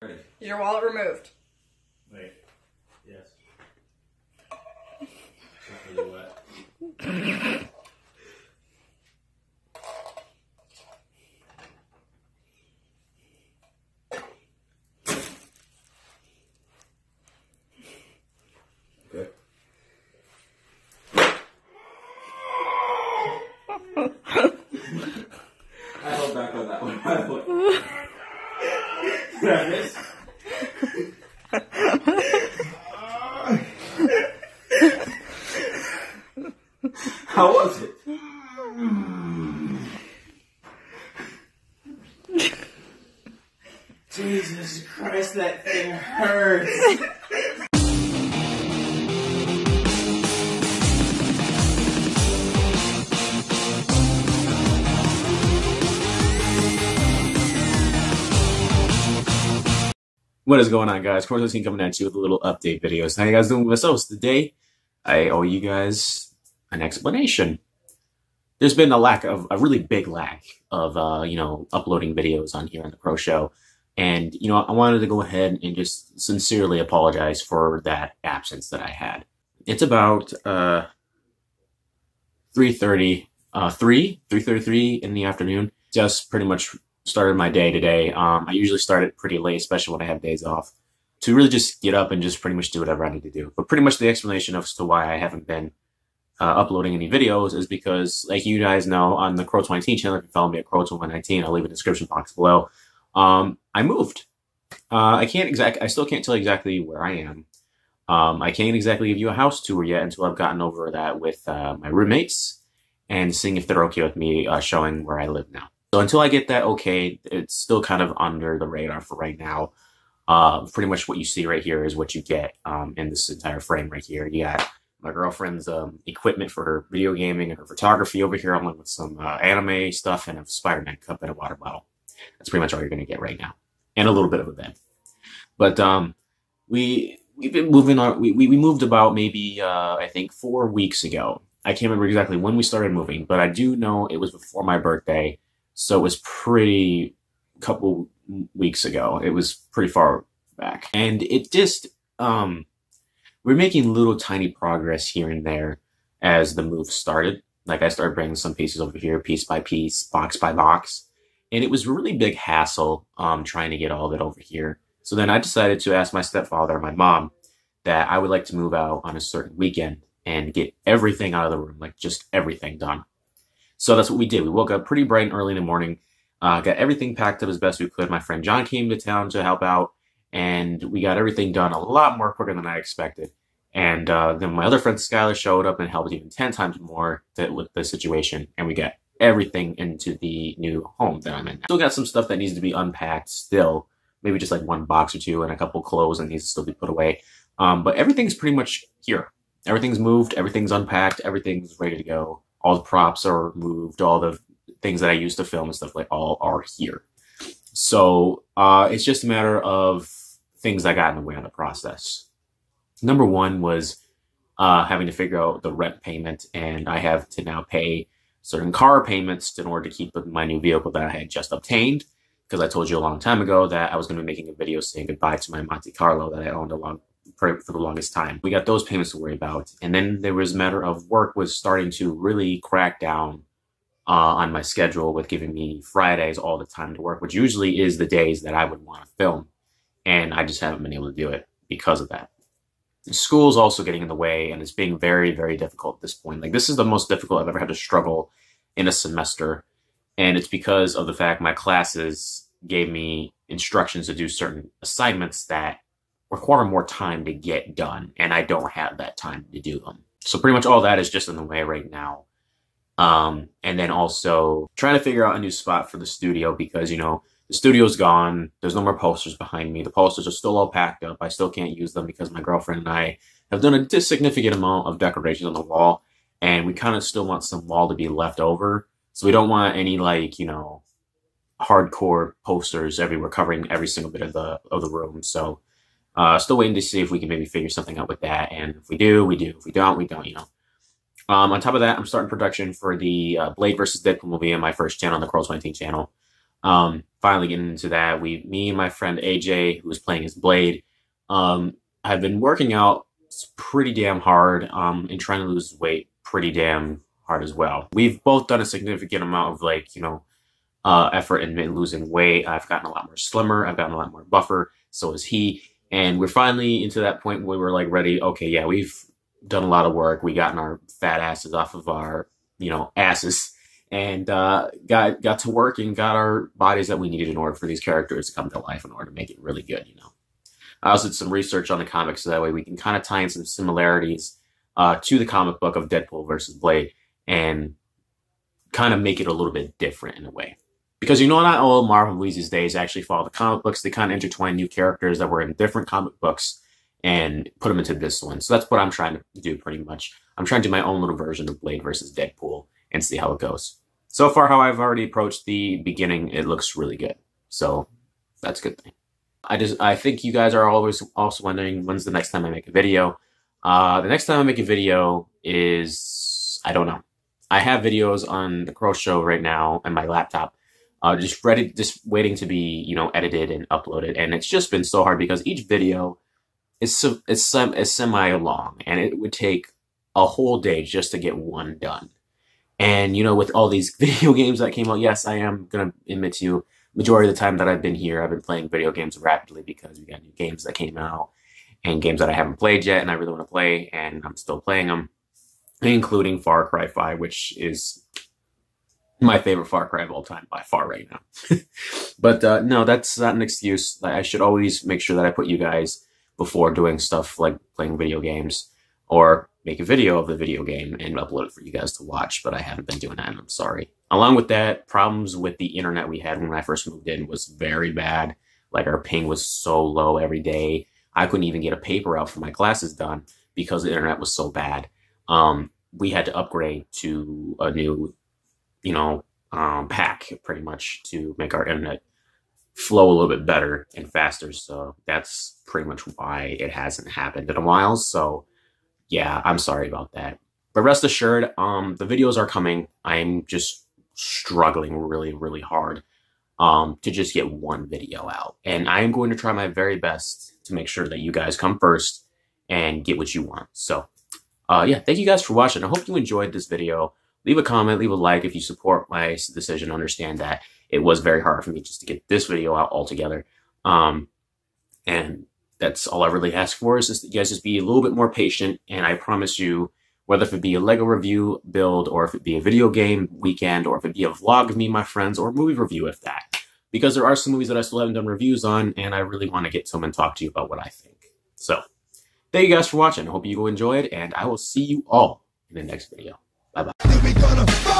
Ready. Is your wallet removed? Wait. Yes. Just really wet. Okay. I held back on that one, by the way. Did I miss? How was it? Jesus Christ, that thing hurts. What is going on, guys? Cortez King coming at you with a little update videos. How you guys doing with us? Today, I owe you guys an explanation. There's been a lack of a really big lack of uh, you know uploading videos on here on the Crow Show, and you know I wanted to go ahead and just sincerely apologize for that absence that I had. It's about uh 3:30, uh 3 3:33 in the afternoon. Just pretty much started my day today. Um, I usually start it pretty late, especially when I have days off, to really just get up and just pretty much do whatever I need to do. But pretty much the explanation as to why I haven't been uh, uploading any videos is because, like you guys know, on the Crow 2019 channel, if you follow me at Crow119, I'll leave a description box below. Um, I moved. Uh, I can't exact. I still can't tell you exactly where I am. Um, I can't exactly give you a house tour yet until I've gotten over that with uh, my roommates and seeing if they're okay with me uh, showing where I live now. So until I get that okay, it's still kind of under the radar for right now. Uh, pretty much what you see right here is what you get um, in this entire frame right here. You got my girlfriend's um, equipment for her video gaming and her photography over here, along with some uh, anime stuff and a Spider-Man cup and a water bottle. That's pretty much all you're going to get right now, and a little bit of a bed. But um, we we've been moving on. We, we, we moved about maybe uh, I think four weeks ago. I can't remember exactly when we started moving, but I do know it was before my birthday so it was pretty couple weeks ago. It was pretty far back. And it just um we're making little tiny progress here and there as the move started. Like I started bringing some pieces over here piece by piece, box by box. And it was a really big hassle um trying to get all of it over here. So then I decided to ask my stepfather and my mom that I would like to move out on a certain weekend and get everything out of the room, like just everything done. So that's what we did. We woke up pretty bright and early in the morning, uh, got everything packed up as best we could. My friend John came to town to help out, and we got everything done a lot more quicker than I expected. And uh, then my other friend Skylar showed up and helped even 10 times more to, with the situation, and we got everything into the new home that I'm in. Still got some stuff that needs to be unpacked still, maybe just like one box or two and a couple clothes that needs to still be put away. Um, but everything's pretty much here. Everything's moved, everything's unpacked, everything's ready to go all the props are moved, all the things that I used to film and stuff like all are here. So uh, it's just a matter of things that got in the way on the process. Number one was uh, having to figure out the rent payment, and I have to now pay certain car payments in order to keep my new vehicle that I had just obtained. Because I told you a long time ago that I was going to be making a video saying goodbye to my Monte Carlo that I owned a long for, for the longest time. We got those payments to worry about. And then there was a matter of work was starting to really crack down uh, on my schedule with giving me Fridays all the time to work, which usually is the days that I would want to film. And I just haven't been able to do it because of that. School's also getting in the way and it's being very, very difficult at this point. Like this is the most difficult I've ever had to struggle in a semester. And it's because of the fact my classes gave me instructions to do certain assignments that require more time to get done, and I don't have that time to do them. So pretty much all that is just in the way right now. Um, and then also trying to figure out a new spot for the studio because, you know, the studio's gone. There's no more posters behind me. The posters are still all packed up. I still can't use them because my girlfriend and I have done a significant amount of decorations on the wall, and we kind of still want some wall to be left over. So we don't want any like, you know, hardcore posters everywhere covering every single bit of the of the room. So uh, still waiting to see if we can maybe figure something out with that. And if we do, we do. If we don't, we don't, you know. Um, on top of that, I'm starting production for the uh, Blade versus Deadpool movie on my first channel, on the Crow 20 channel. Um, finally getting into that, we, me and my friend AJ, who was playing his Blade, um, have been working out pretty damn hard um, and trying to lose weight pretty damn hard as well. We've both done a significant amount of like, you know, uh, effort in, in losing weight. I've gotten a lot more slimmer. I've gotten a lot more buffer. So is he. And we're finally into that point where we're like ready. Okay, yeah, we've done a lot of work. We gotten our fat asses off of our, you know, asses and uh, got got to work and got our bodies that we needed in order for these characters to come to life in order to make it really good, you know. I also did some research on the comics so that way we can kind of tie in some similarities uh, to the comic book of Deadpool versus Blade and kind of make it a little bit different in a way. Because you know, not all Marvel movies these days actually follow the comic books. They kind of intertwine new characters that were in different comic books and put them into this one. So that's what I'm trying to do pretty much. I'm trying to do my own little version of Blade versus Deadpool and see how it goes. So far, how I've already approached the beginning, it looks really good. So that's a good thing. I just I think you guys are always also wondering when's the next time I make a video. Uh, the next time I make a video is I don't know. I have videos on the Crow Show right now on my laptop, uh, just ready, just waiting to be you know edited and uploaded, and it's just been so hard because each video is, sem- is semi long, and it would take a whole day just to get one done. And you know, with all these video games that came out, yes, I am gonna admit to you, majority of the time that I've been here, I've been playing video games rapidly because we got new games that came out and games that I haven't played yet and I really want to play, and I'm still playing them, including Far Cry 5, which is my favorite Far Cry of all time by far right now. but uh, no, that's not an excuse. I should always make sure that I put you guys before doing stuff like playing video games or make a video of the video game and upload it for you guys to watch, but I haven't been doing that and I'm sorry. Along with that, problems with the internet we had when I first moved in was very bad. Like our ping was so low every day. I couldn't even get a paper out for my classes done because the internet was so bad. Um, we had to upgrade to a new, you know, um, pack pretty much to make our internet flow a little bit better and faster. So that's pretty much why it hasn't happened in a while. So yeah, I'm sorry about that. But rest assured, um, the videos are coming. I'm just struggling really, really hard um, to just get one video out. And I am going to try my very best to make sure that you guys come first and get what you want. So, uh, yeah, thank you guys for watching. I hope you enjoyed this video. Leave a comment, leave a like if you support my decision. Understand that it was very hard for me just to get this video out altogether. Um, and that's all I really ask for is that you guys just be a little bit more patient. And I promise you, whether if it be a Lego review build or if it be a video game weekend or if it be a vlog of me my friends or a movie review, if that. Because there are some movies that I still haven't done reviews on and I really want to get to them and talk to you about what I think. So, thank you guys for watching. I hope you enjoyed and I will see you all in the next video. Bye-bye.